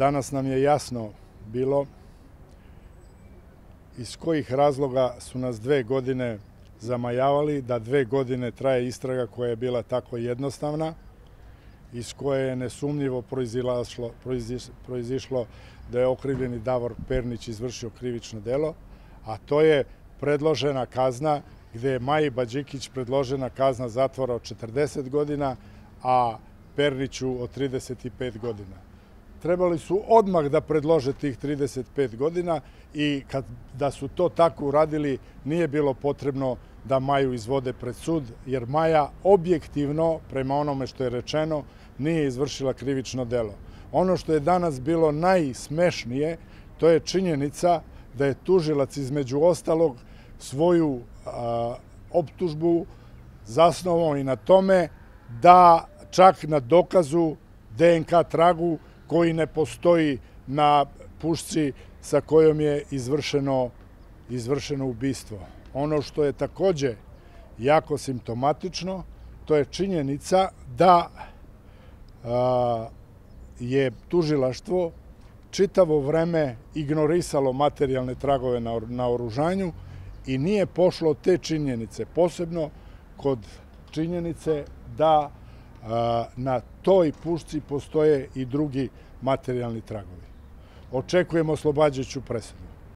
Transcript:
Danas nam je jasno bilo iz kojih razloga su nas dve godine zamajavali, da dve godine traje istraga koja je bila tako jednostavna, iz koje je nesumnjivo proizišlo, proizišlo da je okrivljeni Davor Pernić izvršio krivično delo, a to je predložena kazna gde je Maji Bađikić predložena kazna zatvora od 40 godina, a Perniću od 35 godina. Trebali su odmah da predlože tih 35 godina i kad da su to tako uradili nije bilo potrebno da Maju izvode pred sud, jer Maja objektivno, prema onome što je rečeno, nije izvršila krivično delo. Ono što je danas bilo najsmešnije, to je činjenica da je tužilac između ostalog svoju a, optužbu zasnovao i na tome da čak na dokazu DNK tragu koji ne postoji na pušci sa kojom je izvršeno, izvršeno ubistvo. Ono što je takođe jako simptomatično, to je činjenica da je tužilaštvo čitavo vreme ignorisalo materijalne tragove na, na oružanju i nije pošlo te činjenice, posebno kod činjenice da na toj pušci postoje i drugi materijalni tragovi. Očekujemo oslobađajuću presudu.